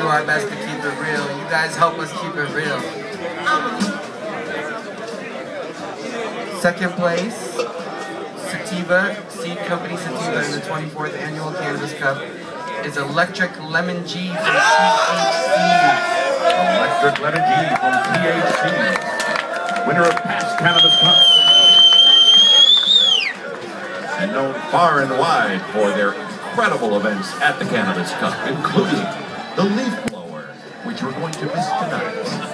do our best to keep it real. You guys help us keep it real. Second place, Sativa, Seed Company Sativa in the 24th Annual Cannabis Cup is Electric Lemon G from THC. Electric Lemon G from THC. Winner of past Cannabis Cups. And known far and wide for their incredible events at the Cannabis Cup, including you're going to miss tonight.